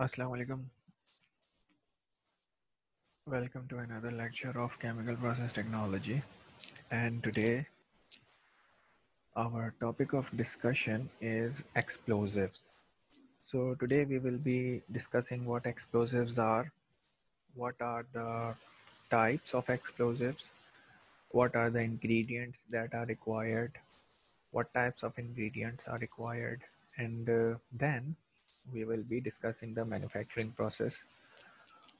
Assalamu alaikum. Welcome to another lecture of chemical process technology. And today our topic of discussion is explosives. So today we will be discussing what explosives are, what are the types of explosives, what are the ingredients that are required, what types of ingredients are required, and uh, then we will be discussing the manufacturing process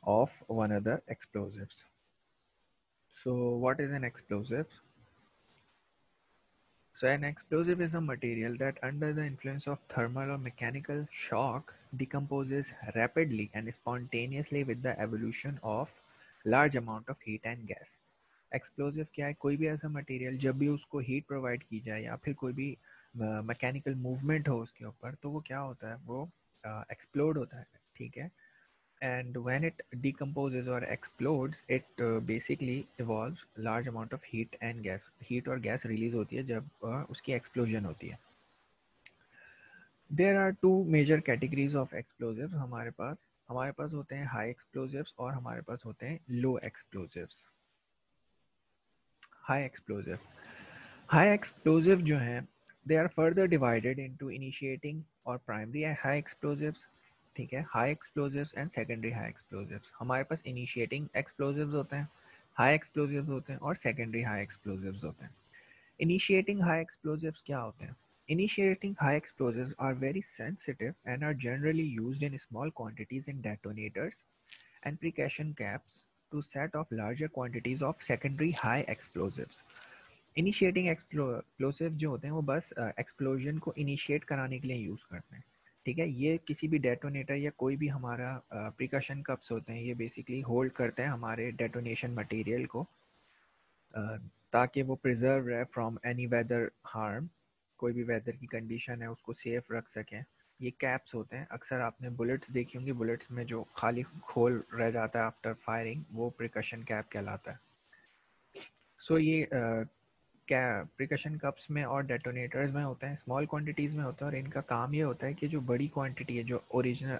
of one of the explosives. So what is an explosive? So an explosive is a material that under the influence of thermal or mechanical shock decomposes rapidly and spontaneously with the evolution of large amount of heat and gas. Explosive क्या है कोई भी ऐसा material जब भी उसको heat provide की जाए या फिर कोई भी मैकेनिकल मूवमेंट हो उसके ऊपर तो वो क्या होता है वो एक्सप्लोर्ड होता है ठीक है? एंड वेन इट डीकम्पोज और explored it basically evolve large amount of heat and gas heat और गैस रिलीज़ होती है जब uh, उसकी एक्सप्लोजन होती है। There are two major categories of explosive हमारे पास। हमारे पास होते हैं हाई एक्सप्लोजिव और हमारे पास होते हैं low explosive high explosive high explosive जो है they are further divided into initiating or primary high explosives ठीक है high explosives and secondary high explosives हमारे पास इनिशिएटिंग एक्सप्लोजिव्स होते हैं हाई एक्सप्लोजिव्स होते हैं और सेकेंडरी हाई एक्सप्लोजिव्स होते हैं इनिशिएटिंग हाई एक्सप्लोजिव्स क्या होते हैं Initiating high explosives are very sensitive and are generally used in small quantities in detonators and precaution caps to set off larger quantities of secondary high explosives. Initiating explosive जो होते हैं वो बस explosion को initiate कराने के लिए use करते हैं। ठीक है? ये किसी भी डेटोनेटर या कोई भी हमारा प्रिकॉशन कप्स होते हैं ये बेसिकली होल्ड करते हैं हमारे डेटोनेशन मटेरियल को ताकि वो प्रिजर्व रहे फ्रॉम एनी वेदर हार्म कोई भी वेदर की कंडीशन है उसको सेफ़ रख सकें। ये कैप्स होते हैं। अक्सर आपने बुलेट्स देखी होंगी बुलेट्स में जो खाली खोल रह जाता है आफ्टर फायरिंग वो प्रिकॉशन कैप कहलाता है। सो so, ये प्रिकशन कप्स में और डेटोनेटर्स में होते हैं? स्मॉल क्वांटिटीज़ में होता है और इनका काम ये होता है कि जो बड़ी क्वांटिटी है जो ओरिजिनल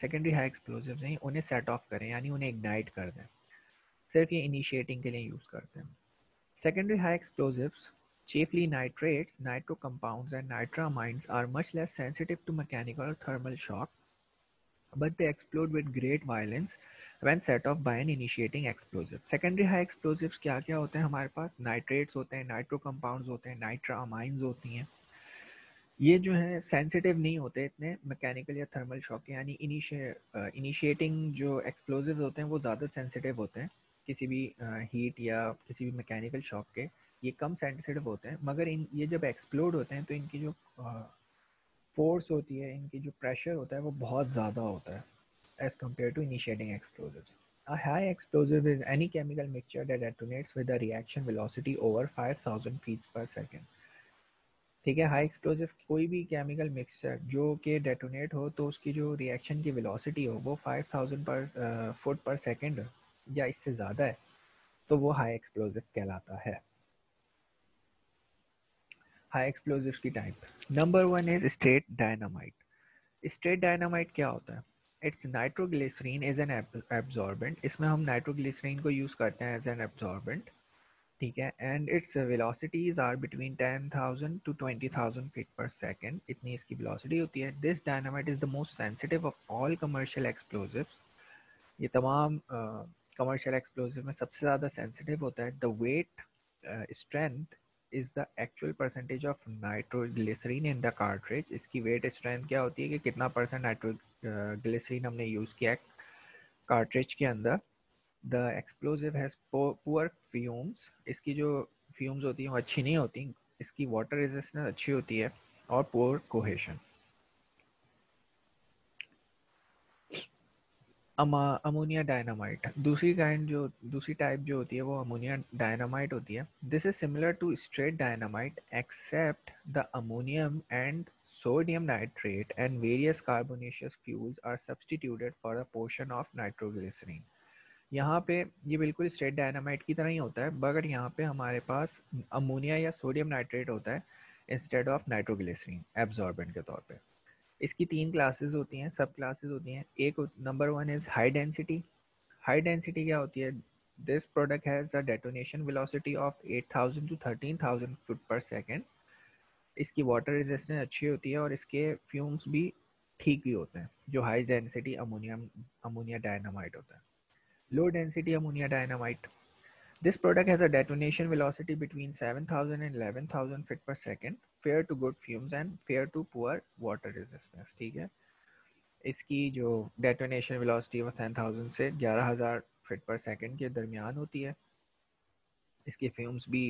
सेकेंडरी हाई एक्सप्लोजिव हैं उन्हें सेट ऑफ़ करें यानी उन्हें इग्नाइट कर दें। सिर्फ़ ये इनिशिएटिंग के लिए यूज़ करते हैं। Secondary high explosives chiefly nitrates, nitro compounds and nitramines are much less sensitive to mechanical or thermal shock, but they explode with great violence when set off by an initiating explosive. Secondary high explosives क्या क्या होते हैं हमारे पास? Nitrates होते हैं, nitro compounds होते हैं नाइट्रा amines होती हैं। ये जो है, सेंसिटिव नहीं होते इतने मैकेनिकल या थर्मल शॉक के, यानी इनिशिएटिंग जो एक्सप्लोजिव होते हैं, वो ज़्यादा सेंसिटिव होते हैं किसी भी हीट या किसी भी मैकेनिकल शॉक के, ये कम सेंसिटिव होते हैं। मगर इन, ये जब एक्सप्लोड होते हैं तो इनकी जो फोर्स होती है, इनकी जो प्रेशर होता है, वो बहुत ज़्यादा होता है। As compared to initiating explosives. A high explosive is any chemical mixture that detonates with a reaction velocity over 5000 feet per second. ठीक है हाई एक्सप्लोजिव कोई भी केमिकल मिक्सचर जो कि डेटोनेट हो तो उसकी जो रिएक्शन की वेलोसिटी हो, वो 5000 पर फुट पर सेकंड या इससे ज़्यादा है तो वो हाई एक्सप्लोजिव कहलाता है हाई एक्सप्लोजिव की type number one is straight dynamite straight dynamite क्या होता है it's nitroglycerin is an absorbent इसमें हम नाइट्रोग्लिसरीन को यूज़ करते हैं एज एन एब्जॉर्बेंट ठीक है? And its velocities are between ten thousand to twenty thousand feet per second इतनी इसकी वेलोसिटी होती है। This dynamite is the most sensitive of all commercial explosives ये तमाम कमर्शियल uh, एक्सप्लोजिव में सबसे ज़्यादा सेंसिटिव होता है। The weight strength is the actual percentage of nitroglycerine in the cartridge इसकी वेट स्ट्रेंथ क्या होती है कि कितना परसेंट नाइट्रोग्लिसरीन हमने यूज़ किया है कार्ट्रेज के अंदर? The explosive has poor fumes इसकी जो फ्यूम्स होती हैं वो अच्छी नहीं होती। इसकी वाटर रेजिस्टेंस अच्छी होती है और पुअर कोहेशन अमोनिया डायनामाइट। दूसरी काइंड जो, दूसरी टाइप जो होती है, वो अमोनिया डायनामाइट होती है। This is similar to straight dynamite except the ammonium and sodium nitrate and various carbonaceous fuels are substituted for a portion of nitroglycerin. यहाँ पे ये बिल्कुल स्ट्रेट डायनामाइट की तरह ही होता है मगर यहाँ पे हमारे पास अमोनिया या सोडियम नाइट्रेट होता है इंस्टेड ऑफ़ नाइट्रोग्लिसरीन एब्जॉर्बेंट के तौर पे। इसकी तीन क्लासेस होती हैं सब क्लासेस होती हैं। एक number one is high density high density क्या होती है? This product has a detonation velocity of 8000 to 13000 foot per second इसकी वाटर रेजिस्टेंस अच्छी होती है और इसके फ्यूम्स भी ठीक भी होते हैं जो high density ammonium ammonia dynamite होता है। Low density ammonia dynamite This product has a detonation velocity between 7000 and 11000 feet per second, fair to good fumes and fair to poor water resistance ठीक है? इसकी जो डेटोनेशन वेलोसिटी वो ten thousand से ग्यारह हज़ार फिट पर सेकेंड के दरमियान होती है। इसके फ्यूम्स भी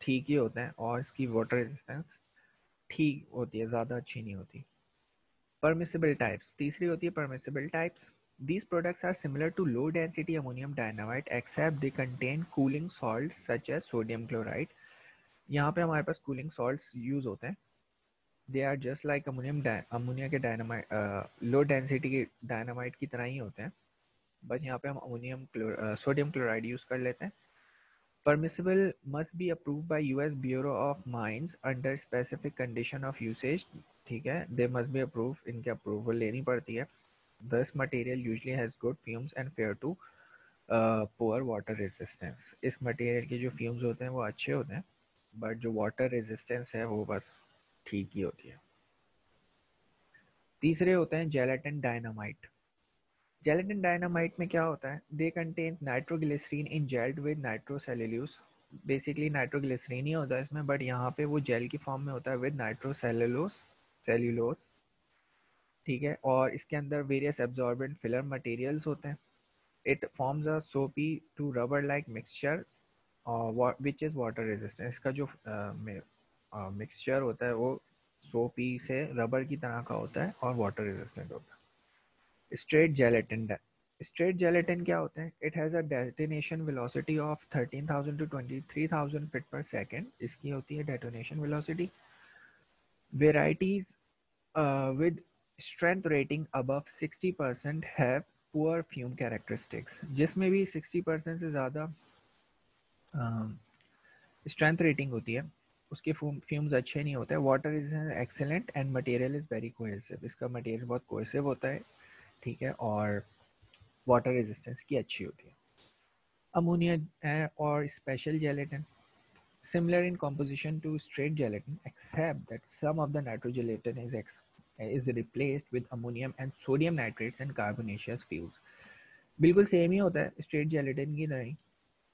ठीक ही होते हैं और इसकी वाटर रेजिस्टेंस ठीक होती है, ज़्यादा अच्छी नहीं होती। परमिसेबल टाइप्स तीसरी होती है permissible types these products are similar to low density ammonium dynamite except they contain cooling salt such as sodium chloride यहाँ पे हमारे पास कूलिंग सॉल्ट यूज़ होते हैं। They are just like ammonium ammonia के डायनामाइट लो डेंसिटी के dynamite की तरह ही होते हैं। बट यहाँ पे हम अमोनियम सोडियम क्लोराइड यूज़ कर लेते हैं। Permissible must be approve by U S bureau of mines under specific condition of usage ठीक है? दे मस्ट भी अप्रूव इनके अप्रूवल लेनी पड़ती है। This material usually has good fumes and fair to poor water resistance इस material के जो fumes होते हैं, वो अच्छे होते हैं। बट जो वाटर रेजिस्टेंस है वो बस ठीक ही होती है। तीसरे होते हैं जेलेटिन डायनामाइट जेलेटिन डायनामाइट में क्या होता है? They contain nitroglycerin in gelled with nitrocellulose basically nitroglycerin ही होता है इसमें बट यहाँ पे वो जेल की फॉर्म में होता है विद नाइट्रोसेल्यूलोस सेल्यूलोस ठीक है? और इसके अंदर वेरियस एब्जॉर्बेंट फिलर मटेरियल्स होते हैं। It forms a soapy to rubber like mixture which is water resistant इसका जो मिक्सचर होता है वो सोपी से रबर की तरह का होता है और वाटर रेजिस्टेंट होता है। स्ट्रेट जेलेटिन स्ट्रेट जेलेटिन क्या होते हैं? It has a detonation velocity of 13,000 to 23,000 feet per second इसकी होती है detonation velocity varieties with strength rating above 60 percent है पुअर फ्यूम कैरेक्टरिस्टिक्स जिसमें भी 60 परसेंट से ज़्यादा स्ट्रेंथ रेटिंग होती है। उसके फ्यूम्स अच्छे नहीं होते। हैं water is excellent and material is very cohesive इसका मटेरियल बहुत कोसिव होता है, ठीक है, और वाटर रेजिस्टेंस की अच्छी होती है। अमोनिया है और special gelatin similar in composition to straight gelatin except that some of the nitrogelatin is ex is replaced with ammonium and sodium nitrates and carbonaceous fuse बिल्कुल सेम ही होता है स्ट्रेट जेलेटिन की तरह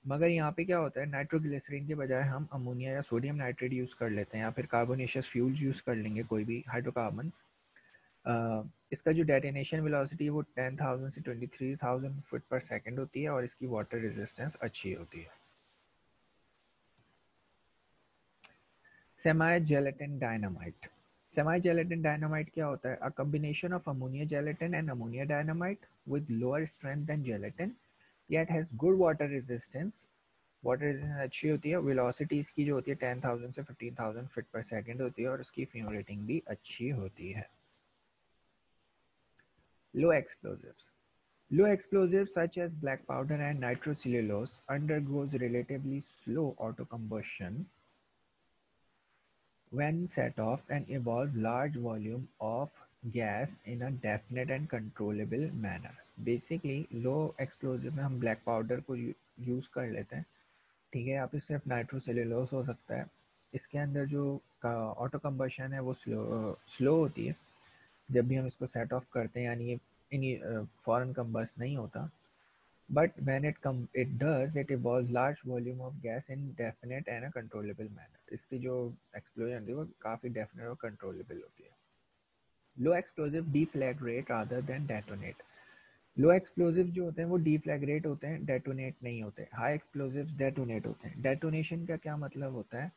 मगर यहाँ पे क्या होता है नाइट्रोग्लिसरीन के बजाय हम अमोनिया या सोडियम नाइट्रेट यूज़ कर लेते हैं या फिर कार्बोनेशियस फ्यूल्स यूज़ कर लेंगे कोई भी हाइड्रोकार्बन इसका जो डेटिनेशन वेलोसिटी वो 10,000 से 23,000 फुट पर सेकंड होती है और इसकी वाटर रेजिस्टेंस अच्छी होती है। Semi gelatin dynamite semi gelatin dynamite क्या होता है? A combination of ammonia gelatin and ammonia dynamite with lower strength than gelatin Yet has good water resistance water resistance अच्छी होती है वेलोसिटी इसकी जो होती है टेन थाउजेंड से fifteen thousand feet per second होती है और उसकी फ्यूम रेटिंग भी अच्छी होती है low explosives Low explosives such as black powder and nitrocellulose undergoes relatively slow autocombustion when set off and evolve large volume of gas in a definite and controllable manner. Basically low explosive में हम black powder को use कर लेते हैं। ठीक है, आप सिर्फ़ नाइट्रोसेलोस हो सकता है। इसके अंदर जो ऑटो कम्बशन है, वो स्लो स्लो होती है। जब भी हम इसको सेट ऑफ़ करते हैं, यानी ये इनी फॉरन कम्बस नहीं होता। But when it come it does it evolve large volume of gas in definite and a controllable manner इसकी जो एक्सप्लोजन होती है, वो काफ़ी डेफिनेट और कंट्रोलेबल होती है। Low explosive deflagrate other than detonate low explosive जो होते हैं वो डीफ्लैग्रेट होते हैं डेटोनेट नहीं होते। हाई एक्सप्लोजिव डेटोनेट होते हैं। डेटोनेशन का क्या मतलब होता है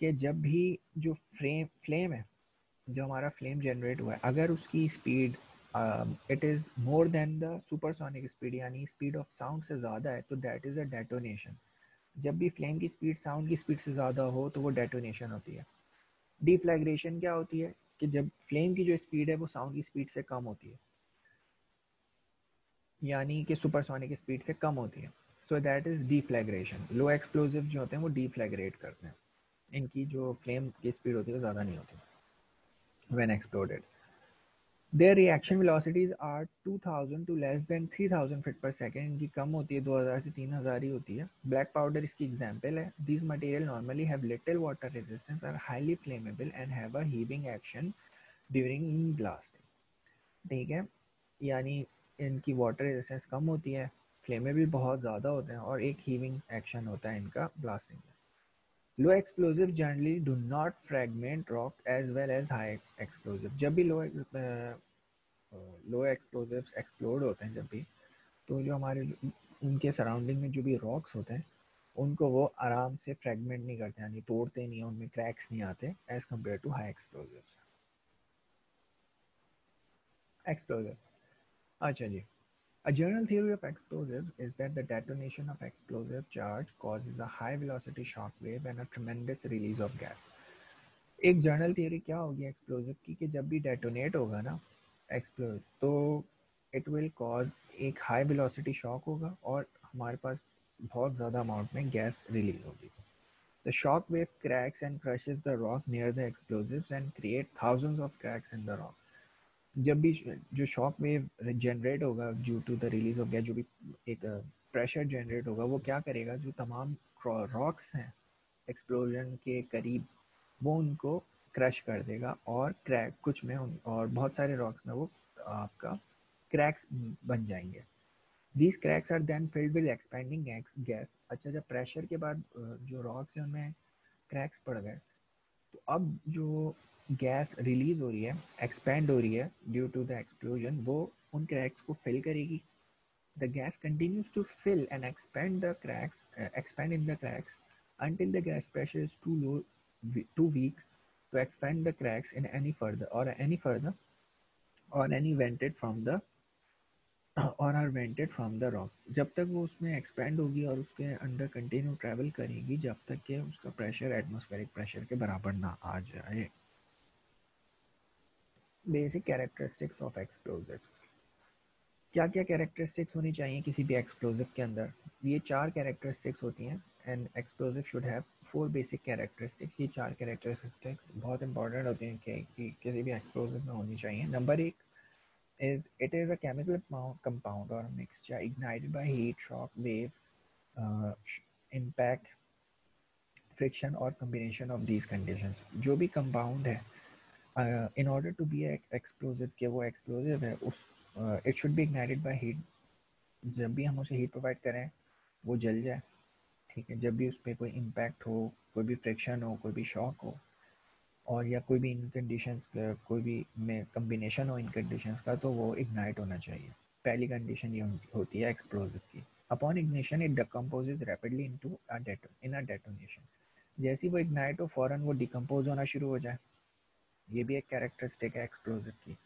कि जब भी जो फ्लेम फ्लेम है, जो हमारा फ्लेम जनरेट हुआ है, अगर उसकी speed it is more than the supersonic speed यानी स्पीड ऑफ़ साउंड से ज़्यादा है तो दैट इज़ अ डेटोनेशन जब भी फ्लेम की स्पीड साउंड की स्पीड से ज़्यादा हो तो वो डेटोनेशन होती है। डिफ्लैग्रेशन क्या होती है कि जब फ्लेम की जो स्पीड है, वो साउंड की स्पीड से कम होती है। यानी कि सुपरसोनिक स्पीड से कम होती है। So that is deflagration low explosive जो होते हैं, वो डिफ्लैग्रेट करते हैं। इनकी जो फ्लेम की स्पीड होती है, वो ज़्यादा नहीं होती। When exploded their reaction velocities are 2000 to less than 3000 feet per second इनकी कम होती है 2000 से 3000 ही होती है। ब्लैक पाउडर इसकी एग्जांपल है। This material normally have little water resistance are highly flammable and have a heaving action during blasting ठीक है? यानी इनकी वाटर रेजिस्टेंस कम होती है फ्लेमें भी बहुत ज़्यादा होते हैं और एक हीविंग एक्शन होता है इनका ब्लास्टिंग में। Low explosive generally do not fragment rock as well as high explosive जब भी लो लो एक्सप्लोजिव एक्सप्लोड होते हैं जब भी तो जो हमारे, उनके सराउंडिंग में जो भी रॉक्स होते हैं, उनको वो आराम से फ्रेगमेंट नहीं करते, यानी तोड़ते नहीं उनमें क्रैक्स नहीं आते as compared to high explosive explosive अच्छा जी A general theory of explosives is that the detonation of explosive charge causes a high velocity shock wave and a tremendous release of gas. एक general theory क्या होगी explosive की कि जब भी detonate होगा ना एक्सप्लोज तो इट विल कॉज एक हाई वेलोसिटी शॉक होगा और हमारे पास बहुत ज़्यादा अमाउंट में गैस रिलीज़ होगी The shock wave cracks and crushes the rock near the explosives and create thousands of cracks in the rock. जब भी जो शॉक वेव जनरेट होगा due to the release of gas जो भी एक pressure generate होगा, वो क्या करेगा? जो तमाम रॉक्स हैं एक्सप्लोजन के करीब, वो उनको क्रश कर देगा और क्रैक कुछ में और बहुत सारे रॉक्स में वो आपका क्रैक्स बन जाएँगे। These cracks are then filled with expanding gas अच्छा जब प्रेशर के बाद जो रॉक्स हैं, उनमें क्रैक्स पड़ गए तो अब जो गैस रिलीज़ हो रही है एक्सपेंड हो रही है ड्यू टू द एक्सप्लोजन वो उन क्रैक्स को फिल करेगी। The gas continues to fill and expand the cracks expand in the cracks until the gas pressure is too low too weak to expand the cracks in any further or any further or any vented from the or are vented from the rock. जब तक वो उसमें expand होगी और उसके under continue travel करेगी जब तक कि उसका प्रेशर एटमॉस्फेरिक प्रेशर के बराबर ना आ जाए। बेसिक कैरेक्टरिस्टिक्स ऑफ़ एक्सप्लोजिव्स क्या क्या कैरेक्टरिस्टिक्स होनी चाहिए किसी भी एक्सप्लोजिव के अंदर? ये चार कैरेक्टरिस्टिक्स होती हैं and explosive should have four basic characteristics ये चार कैरेक्टरिस्टिक्स बहुत इंपॉर्टेंट होती हैं कि, कि किसी भी एक्सप्लोजिव में होनी चाहिए। नंबर एक is it is a chemical compound or a mixture ignited by heat, shock, wave, uh, impact, friction or combination of these conditions. जो भी compound है in order to be explosive कि वो एक्सप्लोजिव है उस it should be ignited by heat जब भी हम उसे हीट प्रोवाइड करें वो जल जाए ठीक है जब भी उस पर कोई इम्पैक्ट हो कोई भी फ्रिक्शन हो कोई भी शॉक हो और या कोई भी इन कंडीशन कोई भी में कम्बिनेशन हो इन कंडीशन का तो वो इग्नाइट होना चाहिए। पहली कंडीशन ये होती है एक्सप्लोजिव की। Upon ignition it decomposes rapidly into a in a detonation जैसे वो इग्नाइट हो फ़ौरन वो डिकम्पोज होना शुरू हो जाए। ये भी एक कैरेक्टरिस्टिक है एक्सप्लोजिव की।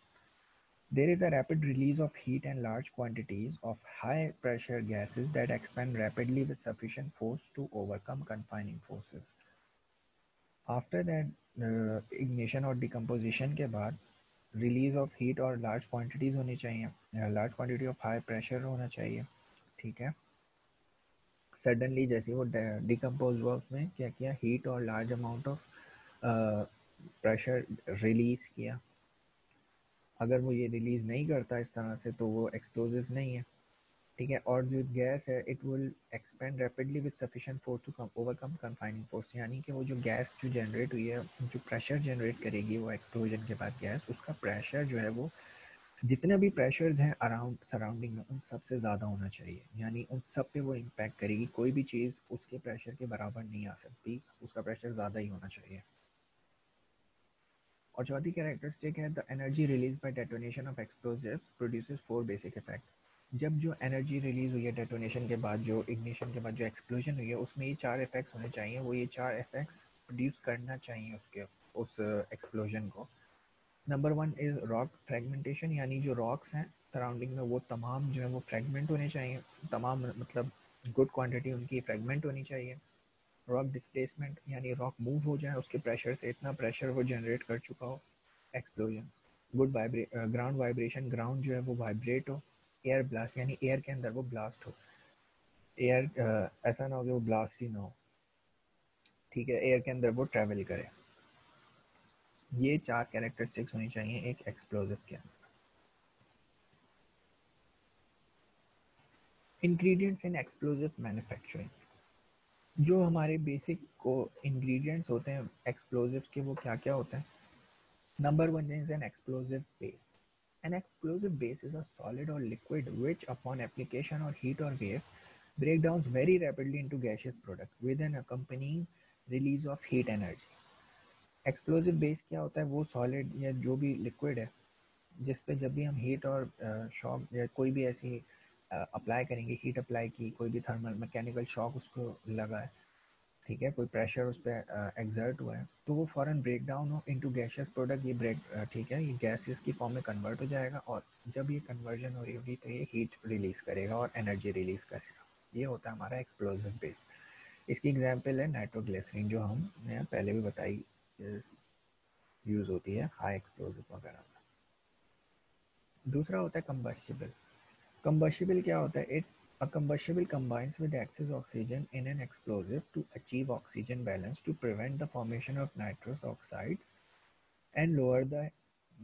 There is a rapid release of heat and large quantities of high pressure gases that expand rapidly with sufficient force to overcome confining forces. That uh, ignition और decomposition के बाद रिलीज़ ऑफ़ हीट और large quantities होनी चाहिए। Large quantity of high pressure होना चाहिए। ठीक है? सडनली जैसे वो डिकम्पोज हुआ उसमें क्या किया? हीट और large amount of pressure release किया। अगर वो ये रिलीज़ नहीं करता इस तरह से तो वो एक्सप्लोजिव नहीं है। और जो गैस है it will expand rapidly with sufficient force to come overcome confining force यानी कि वो जो गैस जो जनरेट हुई है, जो प्रेशर जनरेट करेगी, वो एक्सप्लोजन के बाद गैस उसका प्रेशर जो है वो, जितने भी प्रेशर्स हैं अराउंड सराउंडिंग में, उन सबसे ज़्यादा होना चाहिए। यानी उन सब पे वो इम्पैक्ट करेगी। कोई भी चीज़ उसके प्रेशर के बराबर नहीं आ सकती, उसका प्रेशर ज़्यादा ही होना चाहिए। और चौथी कैरेक्टरिस्टिक है the energy release by detonation of explosives produces four basic effect जब जो एनर्जी रिलीज़ हुई है डेटोनेशन के बाद, जो इग्निशन के बाद, जो एक्सप्लोजन हुई है, उसमें ये चार इफेक्ट्स होने चाहिए। वो ये चार इफेक्ट्स प्रोड्यूस करना चाहिए उसके, उस एक्सप्लोजन को। Number one is rock fragmentation यानी जो रॉक्स हैं सराउंडिंग में वो तमाम जो है, वो फ्रेगमेंट होने चाहिए। तमाम मतलब गुड क्वांटिटी उनकी फ्रेगमेंट होनी चाहिए। रॉक डिस्प्लेसमेंट यानी रॉक मूव हो जाए, उसके प्रेशर से इतना प्रेशर वो जनरेट कर चुका हो explosion good vibrate ground vibration ground जो है वो वाइब्रेट हो। एयर ब्लास्ट यानी एयर के अंदर वो ब्लास्ट हो। एयर ऐसा ना हो कि वो ब्लास्ट ही ना हो। ठीक है एयर के अंदर वो ट्रेवल करे। ये चार कैरेक्टरिस्टिक्स होनी चाहिए एक एक्सप्लोजिव के अंदर। इंग्रेडिएंट्स इन एक्सप्लोजिव मैन्युफैक्चरिंग जो हमारे बेसिक को इंग्रेडिएंट्स होते हैं एक्सप्लोजिव के वो क्या क्या होते हैं? Number one is an explosive base An explosive base is a solid or liquid which, upon application or heat or wave, break down very rapidly into gaseous product with an accompanying release of heat energy. Explosive base क्या होता है वो solid या जो भी liquid है जिस पे जब भी हम हीट और शॉक या कोई भी ऐसी अप्लाई करेंगे हीट अप्लाई की कोई भी थर्मल मैकेनिकल शॉक उसको लगा है ठीक है, कोई प्रेशर उस पर एग्जर्ट हुआ है तो वो फ़ौरन ब्रेक डाउन हो इनटू गैशियस प्रोडक्ट ये ब्रेक ठीक है, ये गैसेस की फॉर्म में कन्वर्ट हो जाएगा और जब ये कन्वर्जन हो रही होगी तो ये हीट रिलीज़ करेगा और एनर्जी रिलीज़ करेगा। ये होता है हमारा एक्सप्लोजिव बेस इसकी एग्ज़ाम्पल है नाइट्रोग्लिसरीन जो हमने पहले भी बताई यूज़ होती है हाई एक्सप्लोजिव वगैरह दूसरा होता है कम्बस्टिबल कम्बस्टिबल क्या होता है? It A combustible combines with excess oxygen in an explosive to achieve oxygen balance to prevent the formation of nitrous oxides and lower the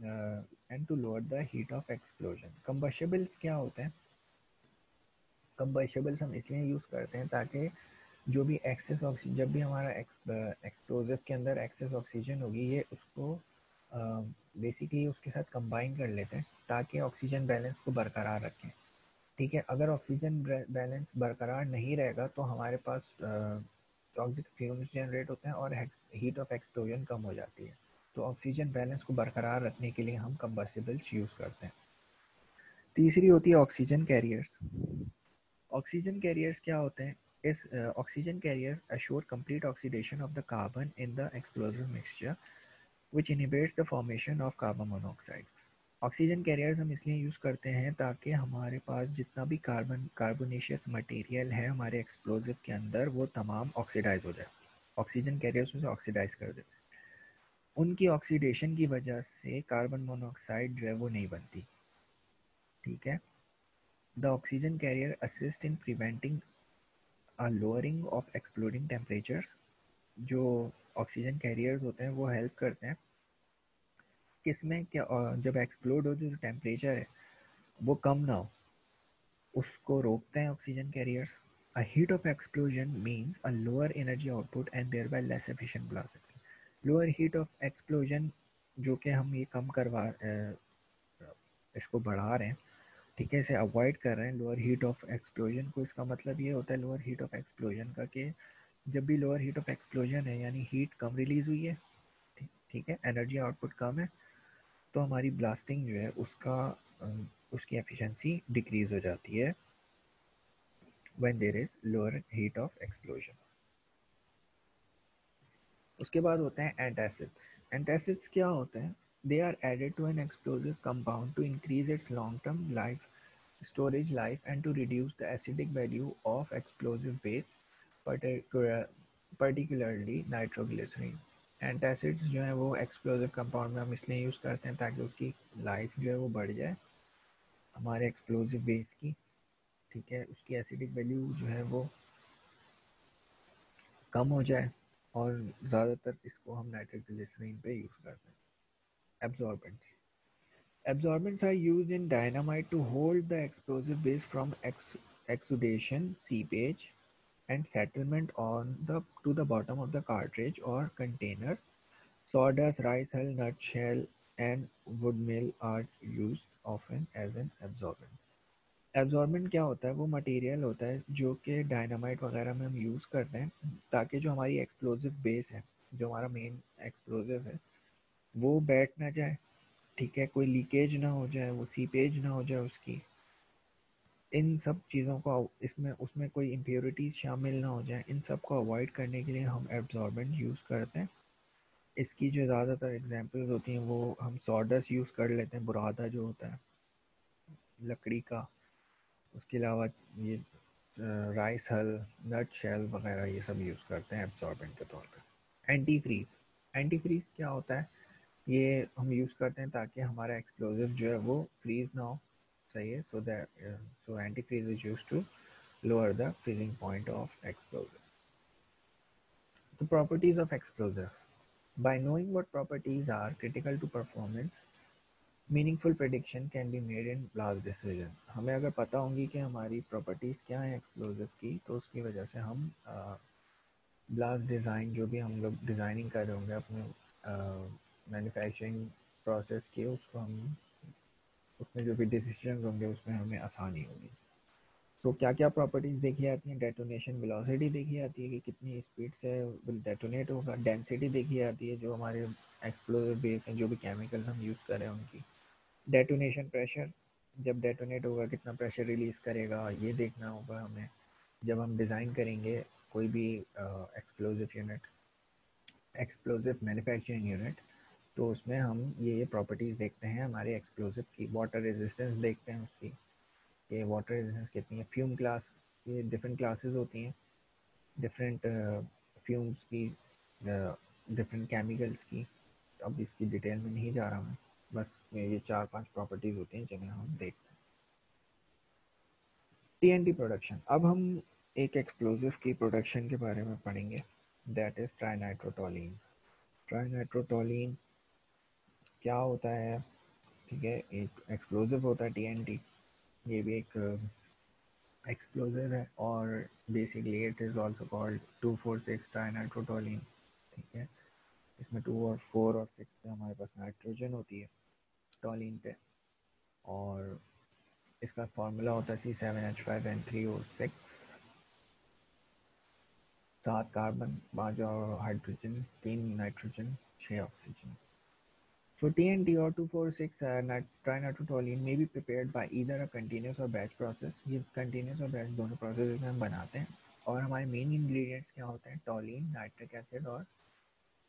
uh, and to lower the heat of explosion. Combustibles क्या होते हैं Combustibles हम इसलिए use करते हैं ताकि जो भी एक्सेस ऑक्सीजन जब भी हमारा एक्सप्लोजिव के अंदर एक्सेस ऑक्सीजन होगी ये उसको uh, उसके साथ कंबाइन कर लेते हैं ताकि ऑक्सीजन बैलेंस को बरकरार रखें ठीक है, अगर ऑक्सीजन बैलेंस बरकरार नहीं रहेगा तो हमारे पास टॉक्सिक फ्यूम्स जनरेट होते हैं और हीट ऑफ़ एक्सप्लोजन कम हो जाती है। तो ऑक्सीजन बैलेंस को बरकरार रखने के लिए हम कंबसिबल्स यूज़ करते हैं। तीसरी होती है ऑक्सीजन कैरियर्स ऑक्सीजन कैरियर्स क्या होते हैं? इस oxygen carriers assure complete oxidation of the carbon in the explosive mixture which inhibits the formation of carbon monoxide oxygen carriers हम इसलिए यूज़ करते हैं ताकि हमारे पास जितना भी कार्बन कार्बोनेशियस मटेरियल है हमारे एक्सप्लोजिव के अंदर, वो तमाम ऑक्सीडाइज हो जाए। ऑक्सीजन कैरियर्स उसे ऑक्सीडाइज कर देते उनकी ऑक्सीडेशन की वजह से कार्बन मोनोऑक्साइड जो है वो नहीं बनती। ठीक है? The oxygen carrier assist in preventing lowering of exploding temperatures जो ऑक्सीजन कैरियर्स होते हैं, वो हेल्प करते हैं। किसमें क्या जब एक्सप्लोड हो, जो टेम्परेचर है, वो कम ना हो, उसको रोकते हैं oxygen carriers a heat of explosion means a lower energy output and thereby less efficient blast lower heat of explosion जो कि हम ये कम करवा इसको बढ़ा रहे हैं, ठीक है, इसे अवॉइड कर रहे हैं लोअर हीट ऑफ़ एक्सप्लोजन को, इसका मतलब ये होता है लोअर हीट ऑफ़ एक्सप्लोजन का कि जब भी लोअर हीट ऑफ़ एक्सप्लोजन है, यानी हीट कम रिलीज़ हुई है, ठीक है एनर्जी आउटपुट कम है तो हमारी ब्लास्टिंग जो है उसका उसकी एफिशिएंसी डिक्रीज हो जाती है when there is lower heat of explosion उसके बाद होते हैं एंटासिड्स एंटासिड्स क्या होते हैं? They are added to an explosive compound to increase its long term life storage life and to reduce the acidic value of explosive base particularly nitroglycerin. एंटासिड्स जो है वो एक्सप्लोजिव कंपाउंड में हम इसलिए यूज़ करते हैं ताकि उसकी लाइफ जो है वो बढ़ जाए हमारे एक्सप्लोजिव बेस की ठीक है? उसकी एसिडिक वैल्यू जो है वो कम हो जाए और ज़्यादातर इसको हम नाइट्रिक ग्लिसरीन पे यूज़ करते हैं। Absorbents Absorbents are used in dynamite to hold the explosive base from ex exudation, and settlement on the to the bottom of the cartridge or container. Sawdust, rice hull, nutshell, and wood mill are used often as an absorbent. Absorbent क्या होता है वो material होता है जो कि dynamite वगैरह में हम यूज़ करते हैं ताकि जो हमारी एक्सप्लोजिव बेस है जो हमारा मेन एक्सप्लोजिव है वो बैठ ना जाए ठीक है कोई लीकेज ना हो जाए वो सीपेज ना हो जाए उसकी इन सब चीज़ों को इसमें, उसमें कोई इम्प्योरिटीज़ शामिल ना हो जाए। इन सबको अवॉइड करने के लिए हम एब्जॉर्बेंट यूज़ करते हैं। इसकी जो ज़्यादातर एग्जांपल्स होती हैं, वो हम सॉडस यूज़ कर लेते हैं, बुरादा जो होता है, लकड़ी का। उसके अलावा ये राइस हल नट शेल वगैरह ये सब यूज़ करते हैं एब्जॉर्बेंट के तौर पर एंटी फ्रीज एंटी फ्रीज क्या होता है? ये हम यूज़ करते हैं ताकि हमारा एक्सप्लोजिव जो है वो फ्रीज़ ना हो। सही है so that uh, so antifreeze is used to lower the freezing point of explosive the properties of explosive by knowing what properties are critical to performance meaningful prediction can be made in blast decision हमें अगर पता होंगी कि हमारी properties क्या हैं explosive की तो उसकी वजह से हम ब्लास्ट डिज़ाइन जो भी हम लोग डिज़ाइनिंग कर रहे होंगे अपने मैन्युफैक्चरिंग प्रोसेस के उसको हम उसमें जो भी डिसीज़न होंगे, उसमें हमें आसानी होगी। तो क्या क्या प्रॉपर्टीज़ देखी जाती हैं? डेटोनेशन वेलोसिटी देखी जाती है कि कितनी स्पीड से डेटोनेट होगा? डेंसिटी देखी जाती है जो हमारे एक्सप्लोजिव बेस हैं, जो भी केमिकल हम यूज़ कर उनकी। डेटोनेशन प्रेशर जब डेटोनेट होगा, कितना प्रेशर रिलीज़ करेगा? ये देखना होगा हमें। जब हम डिज़ाइन करेंगे कोई भी explosive unit explosive manufacturing unit तो उसमें हम ये ये प्रॉपर्टीज़ देखते हैं, हमारे एक्सप्लोजिव की वाटर रेजिस्टेंस देखते हैं उसकी, कि वाटर रेजिस्टेंस कितनी है फ्यूम क्लास ये डिफरेंट क्लासेस होती हैं डिफरेंट फ्यूम्स की डिफरेंट केमिकल्स की, अब इसकी डिटेल में नहीं जा रहा मैं बस ये चार पाँच प्रॉपर्टीज़ होती हैं जिन्हें हम देखते हैं। टीएनटी प्रोडक्शन अब हम एक एक्सप्लोजिव की प्रोडक्शन के बारे में पढ़ेंगे दैट इज़ ट्राइनाइट्रोटोलिन ट्राइनाइट्रोटोलिन क्या होता है, ठीक है, एक एक्सप्लोजिव होता है टीएनटी ये भी एक एक्सप्लोजिव है और basically it is also called two four six trinitrotoluene ठीक है, इसमें टू और फोर और सिक्स पे हमारे पास नाइट्रोजन होती है टोलिन पे, और इसका फार्मूला होता है C seven H five N three O six सात कार्बन पाँच और हाइड्रोजन तीन नाइट्रोजन छः oxygen TNT or 246 uh, trinitotoluene may be prepared by either a continuous or batch process. ये continuous और batch दोनों processes में हम बनाते हैं और हमारे main ingredients क्या होते हैं टॉलिन नाइट्रिक एसिड और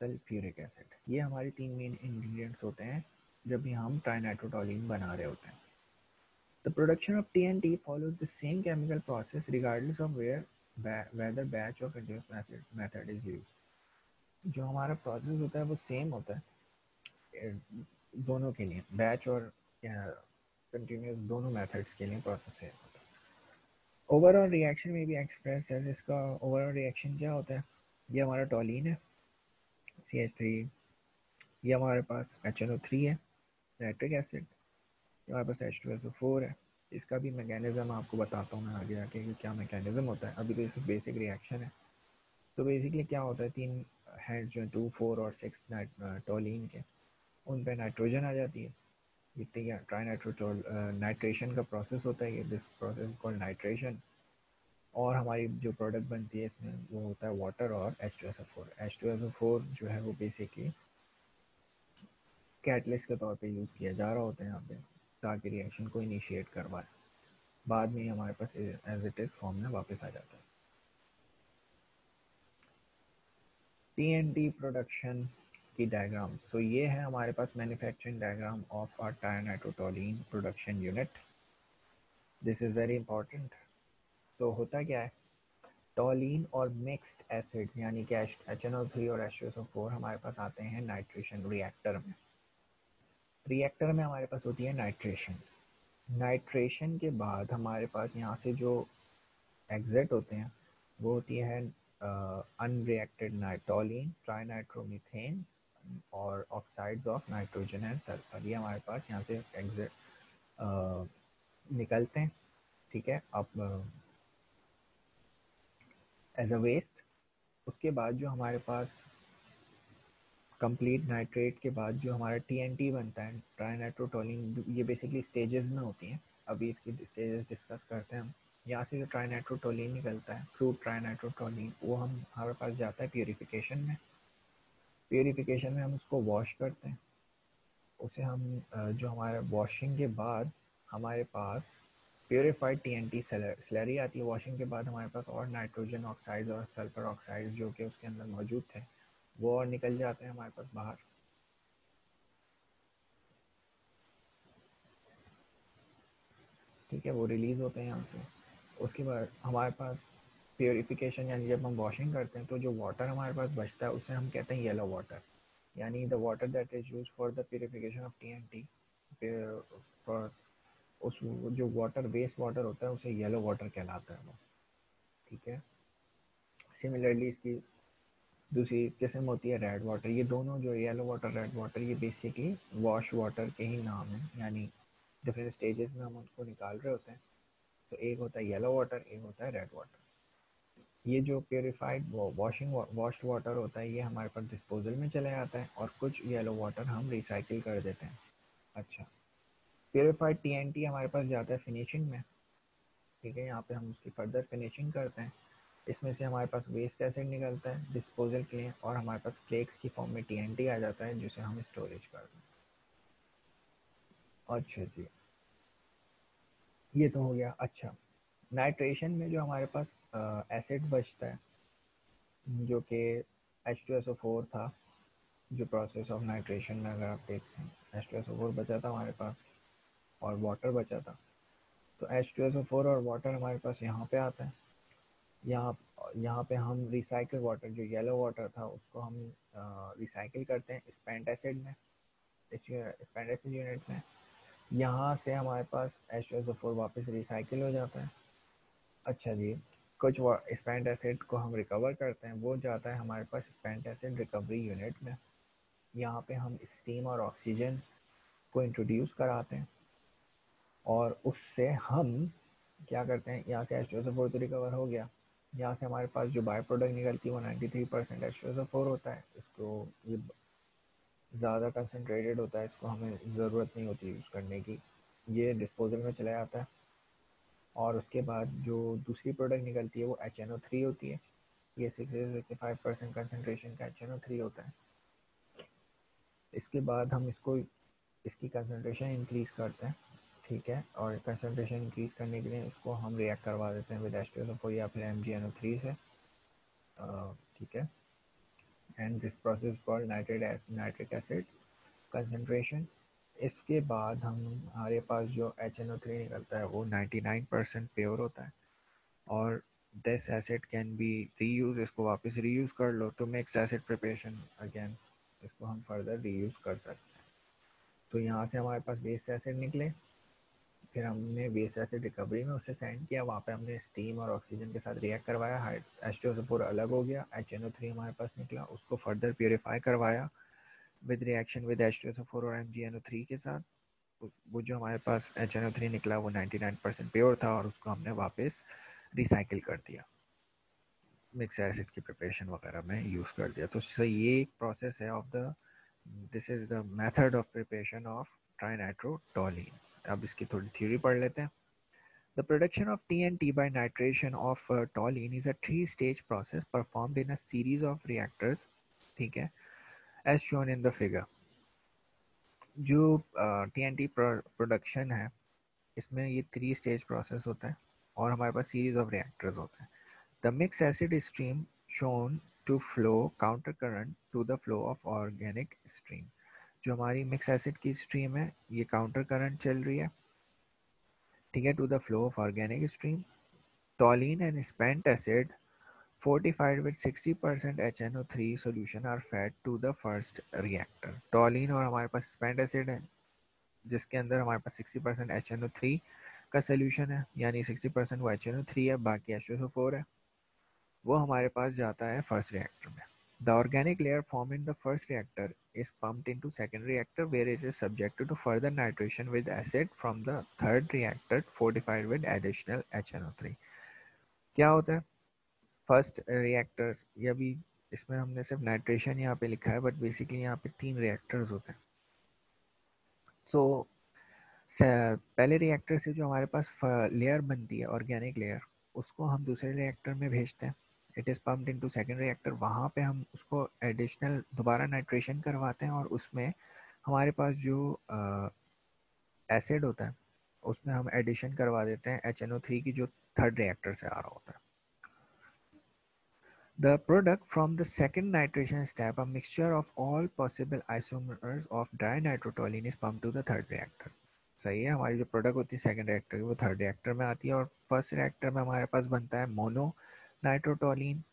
सल्फ्यूरिक एसिड ये हमारे तीन मेन इंग्रेडिएंट्स होते हैं जब भी हम ट्राइनाइट्रोटोलिन बना रहे होते हैं The production of TNT follows the same chemical process regardless of where whether batch or continuous method is used. जो हमारा प्रोसेस होता है वो सेम होता है दोनों के लिए बैच और कंटिन्यूस दोनों मेथड्स के लिए प्रोसेस है। ओवरऑल रिएक्शन में भी एक्सप्रेस है इसका ओवरऑल रिएक्शन क्या होता है? ये हमारा टॉलिन है सी एच थ्री ये हमारे पास एच एन ओ थ्री है नाइट्रिक एसिड हमारे पास H two S O four है। इसका भी मैकेनिज़्म आपको बताता हूँ मैं आगे आके कि क्या मैकेनिज़्म होता है। अभी तो इसमें बेसिक रिएक्शन है। तो बेसिकली क्या होता है, तीन हेड जो है टू फोर और सिक्स टोलिन के। उन पर नाइट्रोजन आ जाती है। जितनी ट्राई नाइट्रोटोल नाइट्रेशन का प्रोसेस होता है ये दिस प्रोसेस कॉल्ड नाइट्रेशन और हमारी जो प्रोडक्ट बनती है इसमें वो होता है वाटर और H two S O four H two S O four जो है वो बेसिकली कैटलिस्ट के तौर पे यूज़ किया जा रहा होता है यहाँ पे, ताकि रिएक्शन को इनिशिएट करवाए। बाद में हमारे पास एज इट इज़ फॉर्म में वापस आ जाता है। टी प्रोडक्शन की डायग्राम सो ये है हमारे पास manufacturing diagram of are trinitrotoluene production unit this is very important तो होता क्या है? टोलिन और मिक्स्ड एसिड यानी कि एच एन ओ थ्री और एच एस ओ फोर हमारे पास आते हैं नाइट्रेशन रिएक्टर में. रिएक्टर में हमारे पास होती है नाइट्रेशन नाइट्रेशन के बाद हमारे पास यहाँ से जो एग्जिट होते हैं, वो होती है अनरिएक्टेड नाइटोलिन ट्राइनाइट्रोमीथेन और oxides of nitrogen and sulphur ये हमारे पास यहाँ से एग्जिट निकलते हैं, ठीक है? अब एज अ वेस्ट उसके बाद जो हमारे पास कंप्लीट नाइट्रेट के बाद जो हमारा टीएनटी बनता है ट्राइनाइट्रोटोलिन ये बेसिकली स्टेजेस में होती हैं। अभी इसकी स्टेजेस डिस्कस करते हैं हम। यहाँ से जो ट्राइनाइट्रोटोलिन निकलता है फ्रूट ट्राइनाइट्रोटोलिन वो हम हमारे पास जाता है प्योरीफिकेशन में। प्योरीफिकेशन में हम उसको वॉश करते हैं। उसे हम जो हमारे वॉशिंग के बाद हमारे पास purified T N T slurry आती है। वॉशिंग के बाद हमारे पास और नाइट्रोजन ऑक्साइड और सल्फ़र ऑक्साइड जो कि उसके अंदर मौजूद थे, वो और निकल जाते हैं हमारे पास बाहर। ठीक है, वो रिलीज़ होते हैं यहाँ से। उसके बाद हमारे पास प्योरीफिकेशन यानी जब हम वॉशिंग करते हैं तो जो वाटर हमारे पास बचता है, उसे हम कहते हैं येलो वाटर यानी the water that is use for the purification of T N T for उस जो वाटर वेस्ट वाटर होता है, उसे येलो वाटर कहलाता है वो. ठीक है? सिमिलरली इसकी दूसरी किस्म होती है रेड वाटर ये दोनों जो येलो वाटर रेड वाटर ये बेसिकली वॉश वाटर के ही नाम है. यानी डिफरेंट स्टेजेस में हम उसको निकाल रहे होते हैं. तो एक होता है येलो वाटर एक होता है रेड वाटर ये जो प्योरीफाइड वॉशिंग वॉश वाटर होता है, ये हमारे पास डिस्पोजल में चले जाता है और कुछ येलो वाटर हम रिसाइकिल कर देते हैं। अच्छा। प्योरीफाइड टी हमारे पास जाता है फिनिशिंग में। ठीक है, यहाँ पे हम उसकी फर्दर फिनिशिंग करते हैं। इसमें से हमारे पास वेस्ट एसिड निकलता है डिस्पोजल के लिए और हमारे पास फ्लेक्स की फॉर्म में टीएनटी आ जाता है, जिसे हम स्टोरेज करते हैं। अच्छा जी। ये तो हो गया। अच्छा। नाइट्रेशन में जो हमारे पास एसिड बचता है, जो कि H two S O four था, जो प्रोसेस ऑफ़ नाइट्रेशन में अगर आप देखते हैं H two S O four बचा था हमारे पास और वाटर बचा था। तो H two S O four और वाटर हमारे पास यहाँ पे आता है। यहाँ यहाँ पे हम रिसाइकिल वाटर जो येलो वाटर था, उसको हम रिसाइकिल करते हैं स्पेंट एसिड में स्पेंट एसिड यूनिट में। यहाँ से हमारे पास H two S O four वापस रिसाइकिल हो जाता है। अच्छा जी, कुछ स्पेंट एसिड को हम रिकवर करते हैं, वो जाता है हमारे पास स्पेंट एसिड रिकवरी यूनिट में। यहाँ पे हम स्टीम और ऑक्सीजन को इंट्रोड्यूस कराते हैं और उससे हम क्या करते हैं, यहाँ से एच फोर तो रिकवर हो गया। यहाँ से हमारे पास जो बाय प्रोडक्ट निकलती है, वो ninety three percent H four होता है। इसको ये ज़्यादा कंसनट्रेटेड होता है, इसको हमें ज़रूरत नहीं होती यूज़ करने की। ये डिस्पोजल में चला जाता है। और उसके बाद जो दूसरी प्रोडक्ट निकलती है वो एच एन ओ थ्री होती है। ये six sixty five percent concentration का एच एन ओ थ्री होता है। इसके बाद हम इसको, इसकी कंसनट्रेशन इंक्रीज़ करते हैं, ठीक है? और कंसनट्रेशन इंक्रीज़ करने के लिए इसको हम रिएक्ट करवा देते हैं विद एच या फिर M G N O three से। ठीक है? And this process called nitric nitric acid concentration. इसके बाद हम, हमारे पास जो एच एन ओ थ्री निकलता है, वो 99 परसेंट प्योर होता है। और this acid can be reuse इसको वापस रीयूज़ कर लो to makes acid preparation again इसको हम फर्दर रीयूज़ कर सकते हैं। तो यहाँ से हमारे पास बेस एसिड निकले, फिर हमने बेस एसिड रिकवरी में उसे सेंड किया, वहाँ पे हमने स्टीम और ऑक्सीजन के साथ रिएक्ट करवाया एच पूरा अलग हो गया एच एन ओ थ्री हमारे पास निकला, उसको फर्दर प्योरीफाई करवाया with reaction with H two S O four और M G N O three के साथ वो जो हमारे पास एच एन ओ थ्री निकला वो नाइन्टी नाइन परसेंट प्योर था और उसको हमने वापस रिसाइकिल कर दिया। मिक्स एसिड की प्रिपरेशन वगैरह में यूज़ कर दिया। तो सर ये एक प्रोसेस है of the this is the method of preparation of trinitrotoluene अब इसकी थोड़ी थ्योरी पढ़ लेते हैं। The production of TNT by nitration of uh, toluene is a three-stage process performed in a series of reactors, ठीक है, as shown in the figure. जो T N T production है, इसमें ये थ्री स्टेज प्रोसेस होता है और हमारे पास सीरीज़ ऑफ़ रिएक्टर्स होते हैं। The mix acid stream shown to flow counter current to the flow of organic stream जो हमारी मिक्स एसिड की स्ट्रीम है, ये काउंटर करंट चल रही है, ठीक है to the flow of organic stream toluene and spent acid fortified with 60% HNO3 solution are fed to the first reactor. Toluene और हमारे पास स्पेंट एसिड है जिसके अंदर हमारे पास 60% HNO3 का सोल्यूशन है यानी 60% वो HNO3 है बाकी H2SO4 है वो हमारे पास जाता है फ़र्स्ट रिएक्टर में The organic layer formed in the first reactor is pumped into second reactor where it is subjected to further nitration with acid from the third reactor fortified with additional HNO3. क्या होता है first reactors ये भी इसमें हमने सिर्फ़ nitration यहाँ पे लिखा है बट बेसिकली यहाँ पे तीन रिएक्टर्स होते हैं। सो so, पहले रिएक्टर से जो हमारे पास लेयर बनती है ऑर्गेनिक लेयर उसको हम दूसरे रिएक्टर में भेजते हैं। It is pumped into second reactor वहाँ पे हम उसको एडिशनल दोबारा नाइट्रेशन करवाते हैं और उसमें हमारे पास जो एसिड होता है उसमें हम एडिशन करवा देते हैं एच की जो थर्ड रिएक्टर से आ रहा होता है। The product from the second nitration step, a mixture of all possible isomers of dinitrotoluene is pumped to the third reactor. सही है हमारी जो प्रोडक्ट होती है सेकंड रिएक्टर की वो थर्ड रिएक्टर में आती है और फर्स्ट रिएक्टर में हमारे पास बनता है मोनो नाइट्रोटोलिन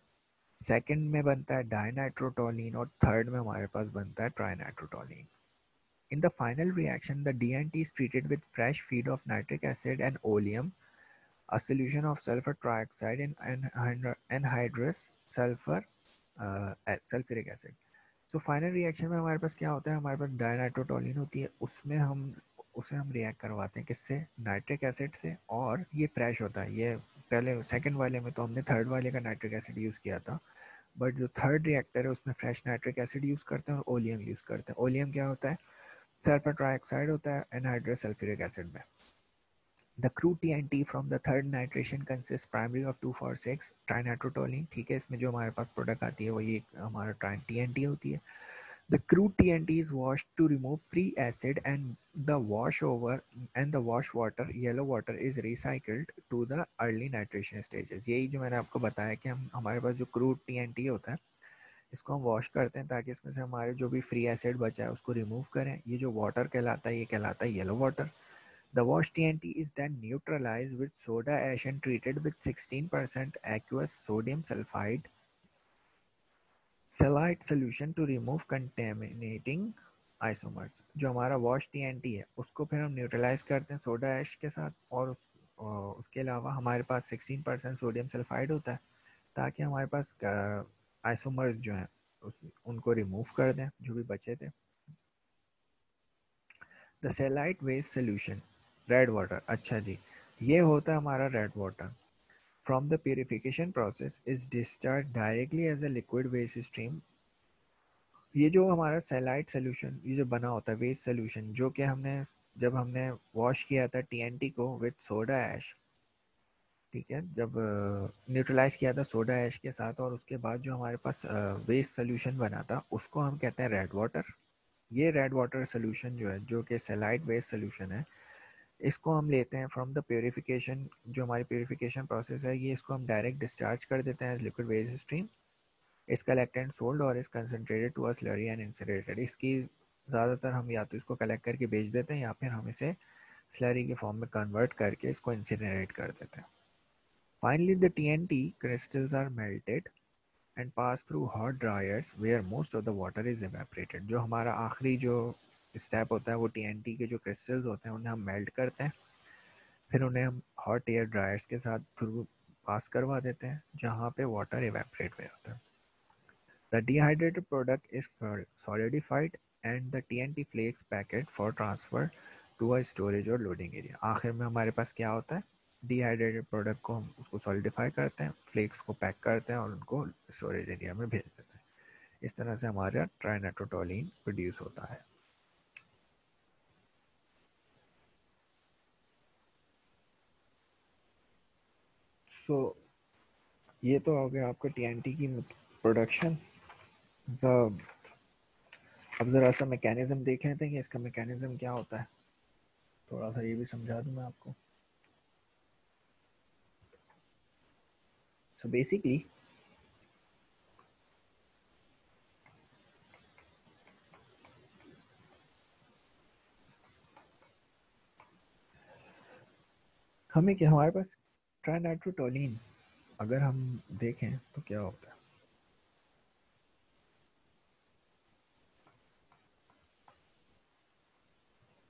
सेकंड में बनता है डाइनाइट्रोटोलिन और थर्ड में हमारे पास बनता है trinitrotoluene In the final reaction, the DNT is treated with fresh feed of nitric acid and oleum, a solution of sulfur trioxide and anhydrous sulfur sulfuric acid so final reaction में हमारे पास क्या होता है? हमारे पास डायनाइट्रोटोलिन होती है। उसमें हम, उसे हम रिएक्ट करवाते हैं किससे? नाइट्रिक एसिड से। और ये फ्रेश होता है। ये पहले सेकंड वाले में तो हमने थर्ड वाले का नाइट्रिक एसिड यूज़ किया था। बट जो थर्ड रिएक्टर है, उसमें फ्रेश नाइट्रिक एसिड यूज़ करते हैं और ओलियम यूज़ करते हैं। ओलियम क्या होता है? सल्फ़र ट्राइऑक्साइड होता है। एनहाइड्रस सल्फ्यूरिक एसिड में। The crude TNT from the third nitration consists primarily of 2,4,6 trinitrotoluene ठीक है इसमें जो हमारे पास प्रोडक्ट आती है वो ये हमारा ट्राइन टी होती है The crude TNT is washed to remove free acid and the wash over and the wash water yellow water is recycled to the early nitration stages यही जो मैंने आपको बताया कि हम हमारे पास जो crude TNT होता है इसको हम वॉश करते हैं ताकि इसमें से हमारे जो भी फ्री एसिड बचा है उसको रिमूव करें ये जो वाटर कहलाता है ये कहलाता है yellow water The washed TNT is then neutralized with soda ash and treated with 16% aqueous sodium sulfide saline solution to remove contaminating isomers जो हमारा वॉश टी है, उसको फिर हम न्यूट्रलाइज करते हैं सोडा ऐश के साथ और उस उसके अलावा हमारे पास 16 परसेंट सोडियम सल्फाइड होता है, ताकि हमारे पास आइसोमर्स जो हैं उनको रिमूव कर दें, जो भी बचे थे। The sellite waste solution red water अच्छा जी। ये होता है हमारा red water from the purification process is discharge directly as a liquid waste stream ये जो हमारा सेलाइट सोल्यूशन ये जो बना होता है वेस्ट सोल्यूशन जो कि हमने, जब हमने वॉश किया था टीएनटी को विद सोडा ऐश ठीक है? जब न्यूट्रलाइज किया था सोडा ऐश के साथ और उसके बाद जो हमारे पास वेस्ट सोल्यूशन बना था, उसको हम कहते हैं रेड वाटर ये रेड वाटर सोल्यूशन जो है, जो कि सेलाइट वेस्ट सोल्यूशन है इसको हम लेते हैं फ्रॉम द प्योरीफिकेशन जो हमारी प्योरीफिकेशन प्रोसेस है, ये इसको हम डायरेक्ट डिस्चार्ज कर देते हैं as liquid waste stream is collect and sold और is concentrated to a slurry and incinerated इसकी ज़्यादातर हम या तो इसको कलेक्ट करके बेच देते हैं या फिर हम इसे स्लरी के फॉर्म में कन्वर्ट करके इसको इंसिनरेट कर देते हैं. Finally the T N T crystals are melted and pass through hot dryers where most of the water is evaporated जो हमारा आखिरी जो स्टेप होता है, वो टीएनटी के जो क्रिस्टल्स होते हैं, उन्हें हम मेल्ट करते हैं। फिर उन्हें हम हॉट एयर ड्रायर्स के साथ थ्रू पास करवा देते हैं, जहाँ पे वाटर इवेपरेट हुआ होता है। The dehydrated product is solidified and the T N T flakes packed for transfer to a storage और लोडिंग एरिया आखिर में हमारे पास क्या होता है? डिहाइड्रेटेड प्रोडक्ट को हम उसको सॉलिडिफाई करते हैं फ्लेक्स को पैक करते हैं और उनको स्टोरेज एरिया में भेज देते हैं। इस तरह से हमारा ट्राइनाट्रोटोलिन प्रोड्यूस होता है। सो so, ये तो हो गया आपका TNT की प्रोडक्शन अब ज़रा सा मैकेनिज़्म देख लेते हैं कि इसका मैकेनिज़्म क्या होता है। थोड़ा सा ये भी समझा दूँ मैं आपको। सो so बेसिकली हमें क्या हमारे पास ट्राइनाइट्रोटोलिन अगर हम देखें तो क्या होता है?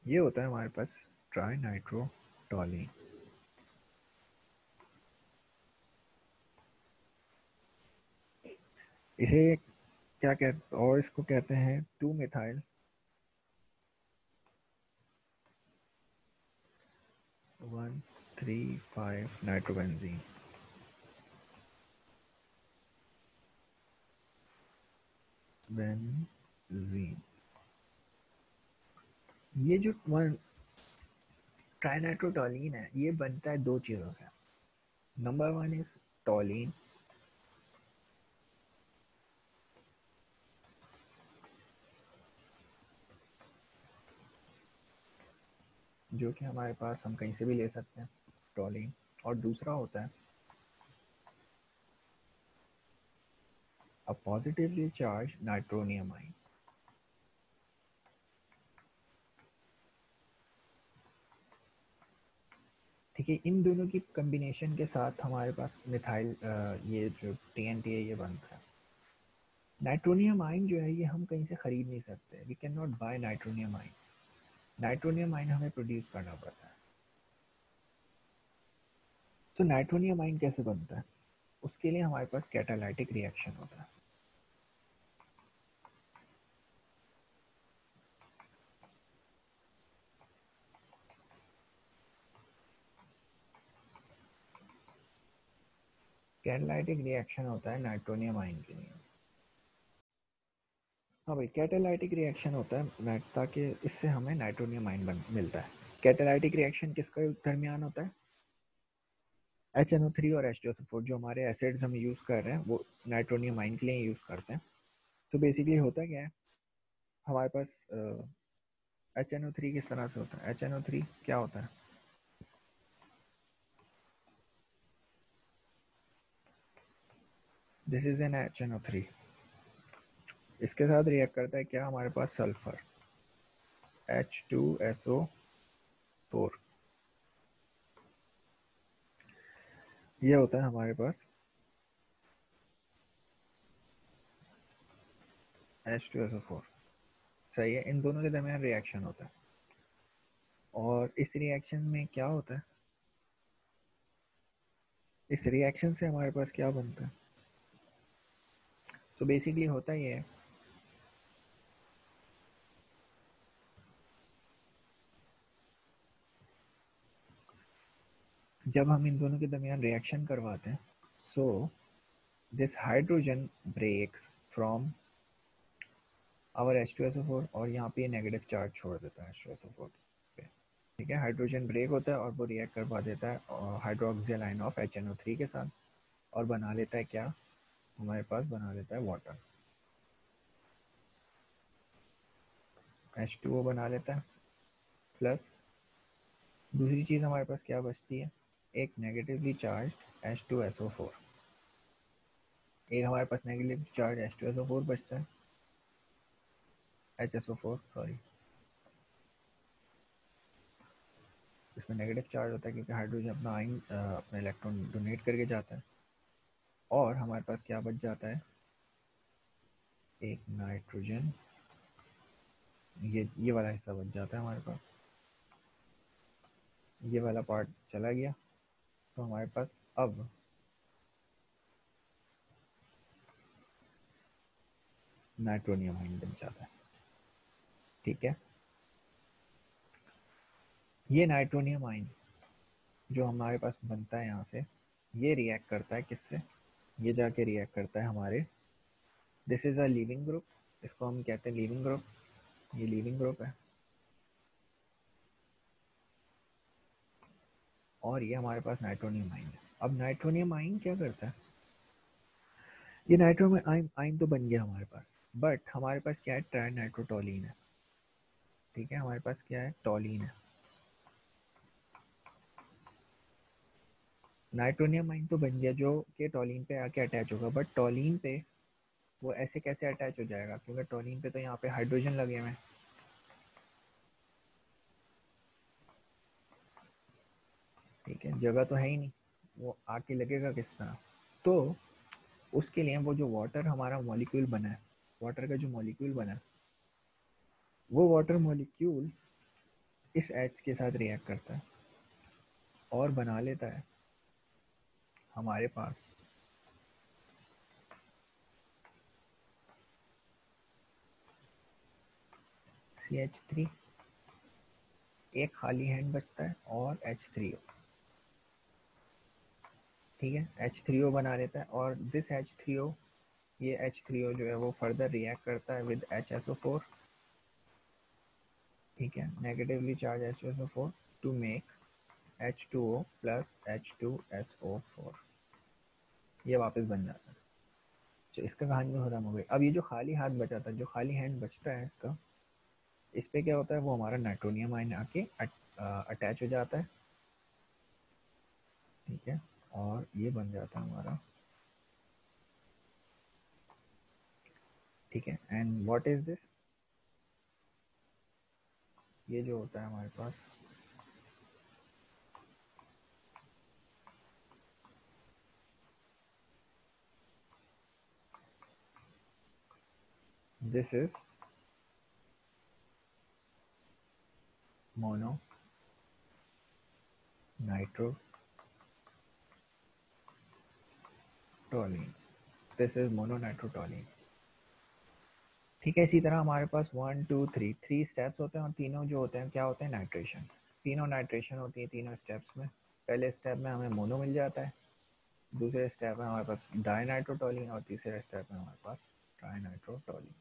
ये होता है हमारे पास ट्राइनाइट्रोटोलिन इसे क्या कहते और इसको कहते हैं two methyl one three five nitrobenzene. Benzene ये जो वन ट्राइनाइट्रोटोलिन है, ये बनता है दो चीज़ों से। नंबर वन इज़ टोलिन जो कि हमारे पास हम कहीं से भी ले सकते हैं। टॉलिन और दूसरा होता है, a positively charged nitroniamine ठीक है इन दोनों की कॉम्बिनेशन के साथ हमारे पास मिथाइल ये जो टी एन टी है, ये बनता है नाइट्रोनियम आइन जो है, ये हम कहीं से ख़रीद नहीं सकते। We can not buy nitronium ion nitronium ion हमें प्रोड्यूस करना पड़ता है। तो नाइट्रोनियम आइन कैसे बनता है? उसके लिए हमारे पास कैटालाइटिक रिएक्शन होता है। कैटालाइटिक रिएक्शन होता है नाइट्रोनियम आइन के लिए। हाँ भाई कैटालाइटिक रिएक्शन होता है नाइट ताकि इससे हमें नाइट्रोनियम आइन बन, मिलता है। कैटालाइटिक रिएक्शन किसका दरमियान होता है? एच एन ओ थ्री और एच टू जो हमारे एसिड्स हम यूज़ कर रहे हैं, वो नाइट्रोनियम आइन के लिए यूज़ करते हैं। तो बेसिकली होता क्या है, हमारे पास एच एन ओ थ्री किस तरह से होता है? एच एन ओ थ्री क्या होता है? This is an H N O three इसके साथ रिएक्ट करता है क्या? हमारे पास sulfur H two S O four ये होता है हमारे पास। एच टू एस फोर सही है, इन दोनों के दरमियान रिएक्शन होता है। और इस रिएक्शन में क्या होता है? इस रिएक्शन से हमारे पास क्या बनता है? तो बेसिकली होता ही है जब हम इन दोनों के दरमियान रिएक्शन करवाते हैं so this hydrogen breaks from our H two S O four और यहाँ पे नेगेटिव चार्ज छोड़ देता है H two S O four पे। ठीक है? हाइड्रोजन ब्रेक होता है और वो रिएक्ट करवा देता है hydroxyl ion of H N O three के साथ, और बना लेता है क्या? हमारे पास बना लेता है वाटर एच टू ओ बना लेता है प्लस दूसरी चीज़ हमारे पास क्या बचती है? एक negatively charge H two S O four एक हमारे पास negative charge H two S O four बचता है। H S O four sorry इसमें नेगेटिव चार्ज होता है क्योंकि हाइड्रोजन अपना आइन अपना इलेक्ट्रॉन डोनेट करके जाता है। और हमारे पास क्या बच जाता है? एक नाइट्रोजन ये ये वाला हिस्सा बच जाता है हमारे पास। ये वाला पार्ट चला गया। तो हमारे पास अब नाइट्रोनियम आइन बन जाता है। ठीक है? ये नाइट्रोनियम आइन जो हमारे पास बनता है यहाँ से, ये रिएक्ट करता है किससे? ये जाके रिएक्ट करता है हमारे this is a leaving group इसको हम कहते हैं लिविंग ग्रुप ये लिविंग ग्रुप है। और ये हमारे पास नाइट्रोनियम आइन है। अब नाइट्रोनियम आइन क्या करता है? ये नाइट्रोनियम आइन आइन तो बन गया हमारे पास बट हमारे पास क्या है? ट्राई नाइट्रोटोलिन है। ठीक है, हमारे पास क्या है? टोलिन है। नाइट्रोनियम आइन तो बन गया जो कि टोलिन पे आके अटैच होगा बट टोलिन पे वो ऐसे कैसे अटैच हो जाएगा? क्योंकि टोलिन पे तो यहाँ पे हाइड्रोजन लगे हुए हैं। ठीक है, जगह तो है ही नहीं। वो आके लगेगा किस तरह? तो उसके लिए वो जो वाटर हमारा मॉलिक्यूल बना है वाटर का जो मॉलिक्यूल बना है, वो वाटर मॉलिक्यूल इस एच के साथ रिएक्ट करता है और बना लेता है हमारे पास। सी एच थ्री एक खाली हैंड बचता है और एच थ्री ठीक है? एच थ्री ओ बना लेता है और दिस एच थ्री ओ ये एच थ्री ओ जो है वो फर्दर रिएक्ट करता है with H S O four ठीक है? Negatively charge H S O four to make H two O plus H two S O four ये वापस बन जाता है। तो इसका कहानी खत्म हो गई। अब ये जो खाली हाथ बचा था, जो खाली हैंड बचता है इसका, इस पर क्या होता है? वो हमारा नाइट्रोनियम आइन आके अटैच हो जाता है। ठीक है? और ये बन जाता है हमारा। ठीक है एंड व्हाट इज़ दिस ये जो होता है हमारे पास। This is mono nitro toluene this is mononitrotoluene ठीक है, इसी तरह हमारे पास one two three three steps होते हैं और तीनों जो होते हैं, क्या होते हैं? नाइट्रेशन तीनों नाइट्रेशन होती है तीनों स्टेप्स में। पहले स्टेप में हमें मोनो मिल जाता है, दूसरे स्टेप में हमारे पास डाइनाइट्रोटोलिन और तीसरे स्टेप में हमारे पास ट्राइनाइट्रोटोलिन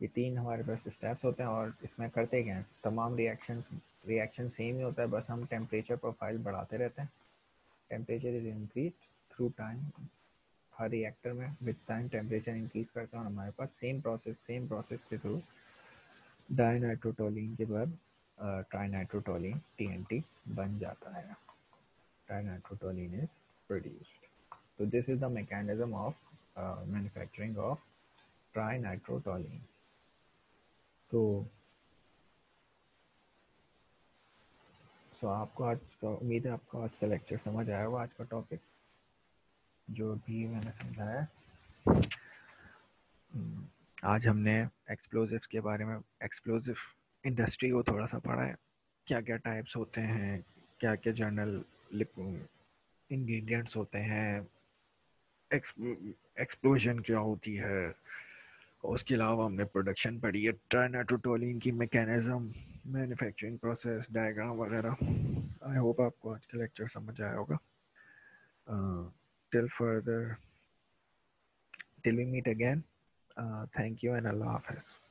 ये तीन हमारे पास स्टेप्स होते हैं और इसमें करते क्या हैं? तमाम रिएक्शन रिएक्शन सेम ही होता है, बस हम टेम्परेचर प्रोफ़ाइल बढ़ाते रहते हैं। Temperature is increase through time her reactor में विद टाइम टेम्परेचर इंक्रीज करते हैं और हमारे पास। सेम प्रोसेस सेम प्रोसेस के थ्रू डाइनाइट्रोटोलिन के बाद ट्राइनाइट्रोटोलिन टी बन जाता है। ट्राइनाइट्रोटोलिन इज़ प्रोड्यूस्ड तो this is the mechanism of manufacturing of trinitrotoluene तो सो so, आपको आज का उम्मीद है आपको आज का लेक्चर समझ आया होगा। आज का टॉपिक जो भी मैंने समझाया हम्म, आज हमने एक्सप्लोजिव्स के बारे में एक्सप्लोजिव इंडस्ट्री को थोड़ा सा पढ़ा है। क्या क्या टाइप्स होते हैं क्या क्या जर्नल इंग्रेडिएंट्स होते हैं एक्सप्लोजन क्या होती है उसके अलावा हमने प्रोडक्शन पढ़ी है ट्राइनाट्रोटोलिन की मैकेनिज्म मैन्युफैक्चरिंग प्रोसेस डायग्राम वगैरह। आई होप आपको आज का लेक्चर समझ आया होगा। till further till we meet again. Uh, thank you and allah hafiz.